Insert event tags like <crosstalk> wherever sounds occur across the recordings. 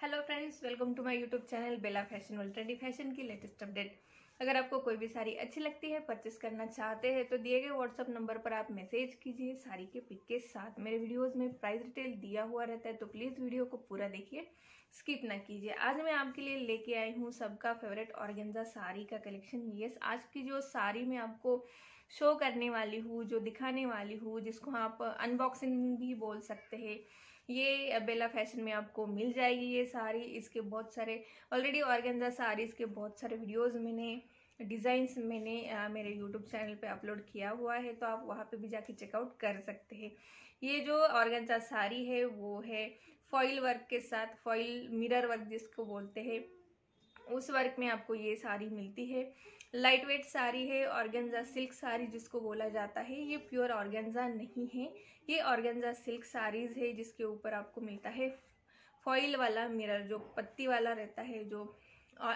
Hello friends welcome to my YouTube channel Bela fashion world trendy fashion की latest update अगर आपको कोई भी साड़ी अच्छी लगती है परचेस करना चाहते हैं तो दिए गए व्हाट्सअप नंबर पर आप मैसेज कीजिए। साड़ी के पिक के साथ मेरे वीडियोस में प्राइस डिटेल दिया हुआ रहता है तो प्लीज़ वीडियो को पूरा देखिए। स्किप ना कीजिए। आज मैं आपके लिए लेके आई हूँ सबका फेवरेट ऑर्गेन्जा साड़ी का कलेक्शन यस आज की जो साड़ी मैं आपको शो करने वाली हूँ, जो दिखाने वाली हूँ, जिसको आप अनबॉक्सिंग भी बोल सकते हैं ये बेला फ़ैशन में आपको मिल जाएगी ये साड़ी इसके बहुत सारे ऑलरेडी ऑर्गेन्जा साड़ीज़ के बहुत सारे वीडियोज़ मैंने डिज़ाइंस मैंने मेरे यूट्यूब चैनल पे अपलोड किया हुआ है तो आप वहाँ पे भी जाके चेकआउट कर सकते हैं। ये जो ऑर्गेन्जा साड़ी है, वो है फॉइल वर्क के साथ फॉइल मिरर वर्क जिसको बोलते हैं उस वर्क में आपको ये साड़ी मिलती है। लाइट वेट साड़ी है ऑर्गेन्जा सिल्क साड़ी जिसको बोला जाता है ये प्योर ऑर्गेन्जा नहीं है। ये ऑर्गेन्जा सिल्क साड़ीज़ है जिसके ऊपर आपको मिलता है फॉइल वाला मिरर जो पत्ती वाला रहता है जो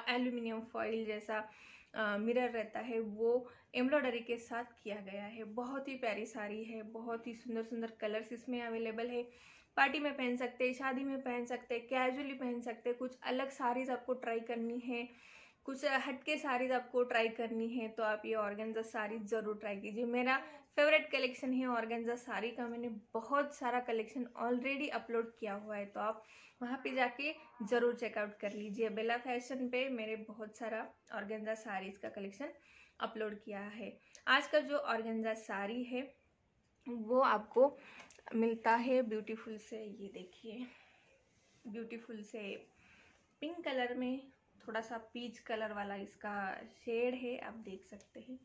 एल्यूमिनियम फॉइल जैसा आ, मिरर रहता है वो एम्ब्रॉयडरी के साथ किया गया है। बहुत ही प्यारी साड़ी है बहुत ही सुंदर सुंदर कलर्स इसमें अवेलेबल है। पार्टी में पहन सकते हैं शादी में पहन सकते कैजुअली पहन सकते, कुछ अलग साड़ीज़ आपको ट्राई करनी है, कुछ हटके साड़ीज आपको ट्राई करनी है तो आप ये ऑर्गेन्जा साड़ी ज़रूर ट्राई कीजिए। मेरा फेवरेट कलेक्शन है ऑर्गेन्जा साड़ी का, मैंने बहुत सारा कलेक्शन ऑलरेडी अपलोड किया हुआ है तो आप वहाँ पे जाके ज़रूर चेकआउट कर लीजिए। बेला फ़ैशन पे मेरे बहुत सारा ऑर्गेन्जा साड़ीज़ का कलेक्शन अपलोड किया है। आज का जो ऑर्गेन्जा साड़ी है, वो आपको मिलता है ब्यूटीफुल से, ये देखिए। ब्यूटीफुल से पिंक कलर में थोड़ा सा पीच कलर वाला इसका शेड है, आप देख सकते हैं।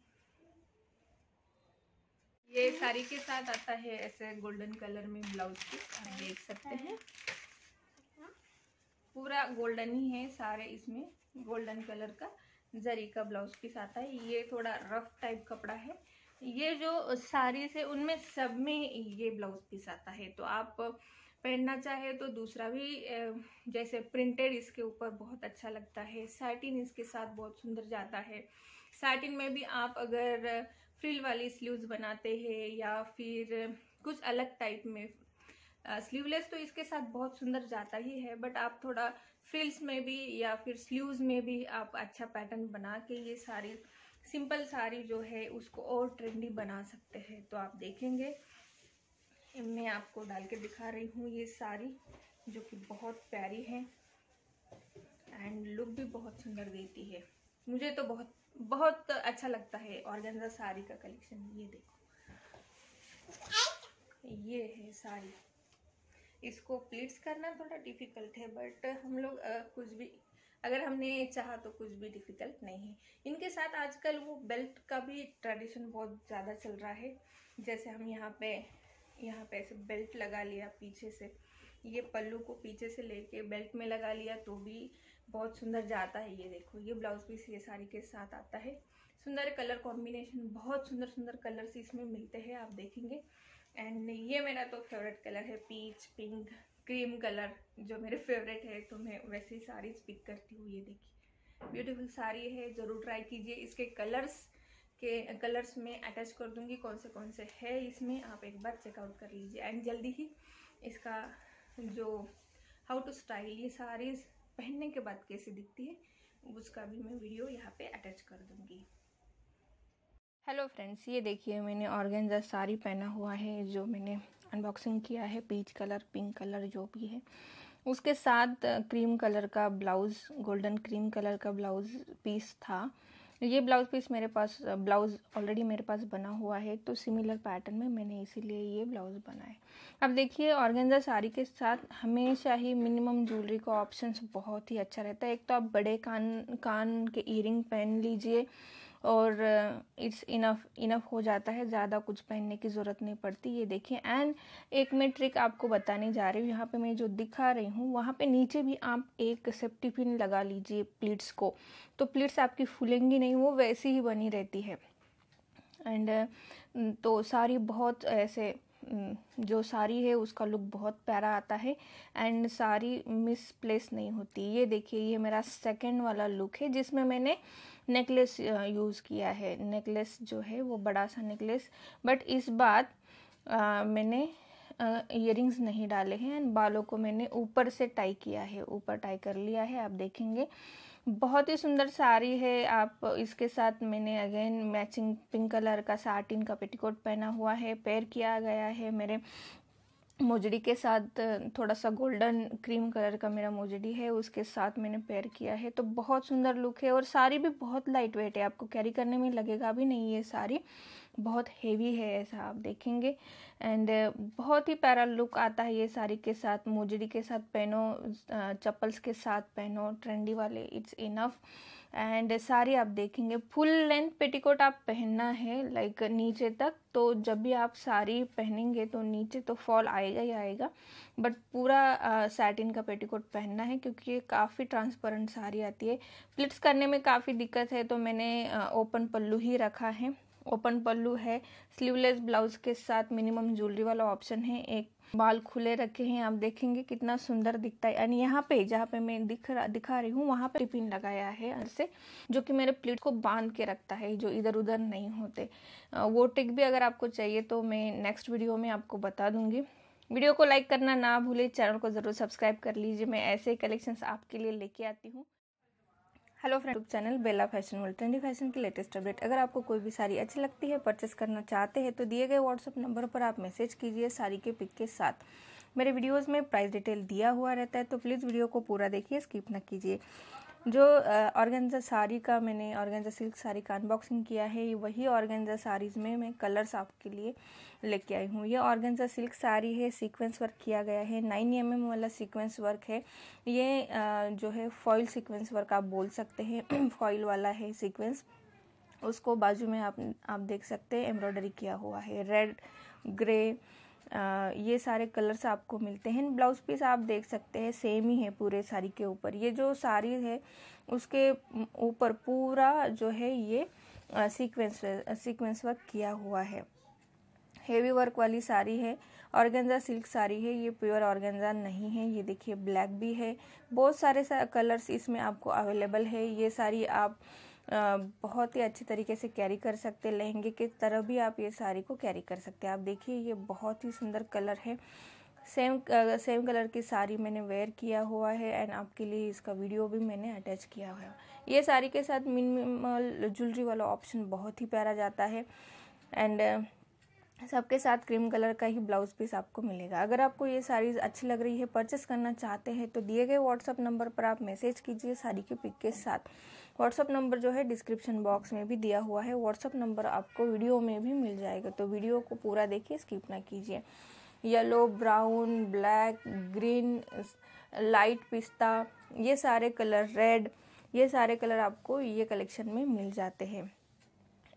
ये साड़ी के साथ आता है ऐसे गोल्डन कलर में ब्लाउज की, आप देख सकते हैं। पूरा गोल्डन ही है सारे इसमें, गोल्डन कलर का, जरी का ब्लाउज पीस आता है ये थोड़ा रफ टाइप कपड़ा है ये जो साड़ी से उनमें सब में ये ब्लाउज पीस आता है तो आप पहनना चाहे तो दूसरा भी जैसे प्रिंटेड इसके ऊपर बहुत अच्छा लगता है साटिन इसके साथ बहुत सुंदर जाता है। साटिन में भी आप अगर फ्रिल वाली स्लीव्स बनाते हैं या फिर कुछ अलग टाइप में स्लीवलेस तो इसके साथ बहुत सुंदर जाता ही है बट आप थोड़ा फ्रिल्स में भी या फिर स्लीव्स में भी आप अच्छा पैटर्न बना के ये सारी सिंपल साड़ी जो है उसको और ट्रेंडी बना सकते हैं। तो आप देखेंगे। मैं आपको डाल के दिखा रही हूँ ये साड़ी, जो कि बहुत प्यारी है एंड लुक भी बहुत सुंदर देती है। मुझे तो बहुत बहुत अच्छा लगता है ऑर्गेन्जा साड़ी का कलेक्शन ये देखो। ये है साड़ी। इसको प्लीट्स करना थोड़ा डिफ़िकल्ट है बट हम लोग कुछ भी अगर हमने चाहा तो कुछ भी डिफ़िकल्ट नहीं है। इनके साथ आजकल वो बेल्ट का भी ट्रेडिशन बहुत ज़्यादा चल रहा है। जैसे हम यहाँ पे यहाँ पे ऐसे बेल्ट लगा लिया पीछे से। ये पल्लू को पीछे से लेके बेल्ट में लगा लिया तो भी बहुत सुंदर जाता है ये देखो। ये ब्लाउज पीस ये साड़ी के साथ आता है। सुंदर कलर कॉम्बिनेशन बहुत सुंदर सुंदर कलर्स इसमें मिलते हैं, आप देखेंगे। एंड ये मेरा तो फेवरेट कलर है पीच पिंक क्रीम कलर जो मेरे फेवरेट है तो मैं वैसे ही साड़ी पिक करती हूँ, ये देखिए। ब्यूटीफुल साड़ी है, ज़रूर ट्राई कीजिए। इसके कलर्स के कलर्स में अटैच कर दूँगी कौन से कौन से है इसमें, आप एक बार चेकआउट कर लीजिए। एंड जल्दी ही इसका जो हाउ टू स्टाइल ये साड़ीज़ पहनने के बाद कैसे दिखती है, उसका भी मैं वीडियो यहाँ पे अटैच कर दूँगी। हेलो फ्रेंड्स ये देखिए मैंने ऑर्गेन्जा साड़ी पहना हुआ है, जो मैंने अनबॉक्सिंग किया है पीच कलर पिंक कलर जो भी है। उसके साथ क्रीम कलर का ब्लाउज़ गोल्डन क्रीम कलर का ब्लाउज़ पीस था। ये ब्लाउज पीस मेरे पास ब्लाउज ऑलरेडी मेरे पास बना हुआ है तो सिमिलर पैटर्न में मैंने इसीलिए ये ब्लाउज बनाए अब देखिए ऑर्गेन्जा साड़ी के साथ हमेशा ही मिनिमम ज्वेलरी का ऑप्शन बहुत ही अच्छा रहता है। एक तो आप बड़े कान कान के इयरिंग पहन लीजिए और इट्स इनफ इनफ हो जाता है, ज़्यादा कुछ पहनने की ज़रूरत नहीं पड़ती, ये देखिए। एंड एक मैं ट्रिक आपको बताने जा रही हूँ, यहाँ पे मैं जो दिखा रही हूँ, वहाँ पे नीचे भी आप एक सेफ्टी पिन लगा लीजिए प्लीट्स को तो प्लीट्स आपकी फूलेंगी नहीं, वो वैसी ही बनी रहती है। एंड तो सारी बहुत ऐसे जो साड़ी है, उसका लुक बहुत प्यारा आता है एंड साड़ी मिस प्लेस नहीं होती। ये देखिए, ये मेरा सेकंड वाला लुक है, जिसमें मैंने नेकलेस यूज़ किया है। नेकलेस जो है, वो बड़ा सा नेकलेस बट इस बार मैंने इयर नहीं डाले हैं एंड बालों को मैंने ऊपर से टाई किया है। ऊपर टाई कर लिया है, आप देखेंगे। बहुत ही सुंदर साड़ी है। आप इसके साथ मैंने अगेन मैचिंग पिंक कलर का साटिन का पेटीकोट पहना हुआ है। पेयर किया गया है मेरे मोजड़ी के साथ। थोड़ा सा गोल्डन क्रीम कलर का मेरा मोजड़ी है। उसके साथ मैंने पेयर किया है। तो बहुत सुंदर लुक है और साड़ी भी बहुत लाइट वेट है। आपको कैरी करने में लगेगा भी नहीं ये साड़ी। बहुत हेवी है ऐसा आप देखेंगे। एंड बहुत ही प्यारा लुक आता है ये साड़ी के साथ, मोजड़ी के साथ पहनो चप्पल्स के साथ पहनो ट्रेंडी वाले इट्स इनफ एंड साड़ी आप देखेंगे फुल लेंथ पेटीकोट आप पहनना है लाइक नीचे तक तो जब भी आप साड़ी पहनेंगे तो नीचे तो फॉल आएगा ही आएगा। बट पूरा सैटिन का पेटीकोट पहनना है, क्योंकि ये काफ़ी ट्रांसपेरेंट साड़ी आती है। प्लिट्स करने में काफ़ी दिक्कत है तो मैंने ओपन पल्लू ही रखा है। ओपन पल्लू है। स्लीवलेस ब्लाउज के साथ मिनिमम ज्वेलरी वाला ऑप्शन है। एक बाल खुले रखे हैं। आप देखेंगे कितना सुंदर दिखता है। एंड यहाँ पे, जहाँ पे मैं दिख रहा, दिखा रही हूँ, वहाँ पे टिपिन लगाया है से, जो कि मेरे प्लेट को बाँध के रखता है, जो इधर उधर नहीं होते। वो टिक भी अगर आपको चाहिए तो मैं नेक्स्ट वीडियो में आपको बता दूँगी। वीडियो को लाइक करना ना भूले। चैनल को ज़रूर सब्सक्राइब कर लीजिए। मैं ऐसे कलेक्शंस आपके लिए लेके आती हूँ। Hello friend channel Bela fashion world, trendy fashion की लेटेस्ट अपडेट। अगर आपको कोई भी साड़ी अच्छी लगती है, परचेस करना चाहते हैं तो दिए गए व्हाट्सअप नंबर पर आप मैसेज कीजिए साड़ी के पिक के साथ। मेरे वीडियोस में प्राइस डिटेल दिया हुआ रहता है तो प्लीज़ वीडियो को पूरा देखिए स्किप ना कीजिए। जो ऑर्गेन्जा साड़ी का मैंने ऑर्गेन्जा सिल्क साड़ी का अनबॉक्सिंग किया है वही ऑर्गेन्जा साड़ीज़ में मैं कलर्स आपके लिए लेके आई हूँ। ये ऑर्गेन्जा सिल्क साड़ी है सीक्वेंस वर्क किया गया है नाइन एम एम वाला सीक्वेंस वर्क है। ये जो है फॉइल सीक्वेंस वर्क आप बोल सकते हैं <clears throat> फॉइल वाला है सीक्वेंस उसको बाजू में आप आप देख सकते हैं एम्ब्रॉयडरी किया हुआ है। रेड ग्रे ये सारे कलर्स आपको मिलते हैं। ब्लाउज पीस आप देख सकते हैं सेम ही है पूरे साड़ी के ऊपर। ये जो साड़ी है उसके ऊपर पूरा जो है ये सीक्वेंस सीक्वेंस वर्क किया हुआ है। हेवी वर्क वाली साड़ी है ऑर्गेन्जा सिल्क साड़ी है ये प्योर ऑर्गेंजा नहीं है। ये देखिए ब्लैक भी है। बहुत सारे सा, कलर्स इसमें आपको अवेलेबल है। ये साड़ी आप बहुत ही अच्छी तरीके से कैरी कर सकते लहंगे की तरह भी आप ये साड़ी को कैरी कर सकते हैं। आप देखिए, ये बहुत ही सुंदर कलर है। सेम सेम कलर की साड़ी मैंने वेयर किया हुआ है एंड आपके लिए इसका वीडियो भी मैंने अटैच किया हुआ है। ये साड़ी के साथ मिनिमल ज्वेलरी वाला ऑप्शन बहुत ही प्यारा जाता है एंड सबके साथ क्रीम कलर का ही ब्लाउज पीस आपको मिलेगा। अगर आपको ये साड़ीज़ अच्छी लग रही है परचेस करना चाहते हैं तो दिए गए व्हाट्सअप नंबर पर आप मैसेज कीजिए साड़ी के पिक के साथ। व्हाट्सअप नंबर जो है डिस्क्रिप्शन बॉक्स में भी दिया हुआ है। व्हाट्सअप नंबर आपको वीडियो में भी मिल जाएगा। तो वीडियो को पूरा देखिए स्किप ना कीजिए। Yellow brown black green light पिस्ता, ये सारे कलर रेड ये सारे कलर आपको ये कलेक्शन में मिल जाते हैं।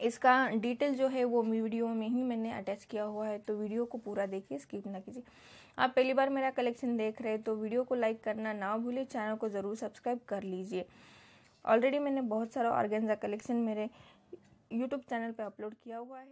इसका डिटेल जो है वो वीडियो में ही मैंने अटैच किया हुआ है। तो वीडियो को पूरा देखिए स्किप ना कीजिए। आप पहली बार मेरा कलेक्शन देख रहे हैं तो वीडियो को लाइक करना ना भूलिए चैनल को ज़रूर सब्सक्राइब कर लीजिए। ऑलरेडी मैंने बहुत सारा ऑर्गेन्जा कलेक्शन मेरे यूट्यूब चैनल पे अपलोड किया हुआ है।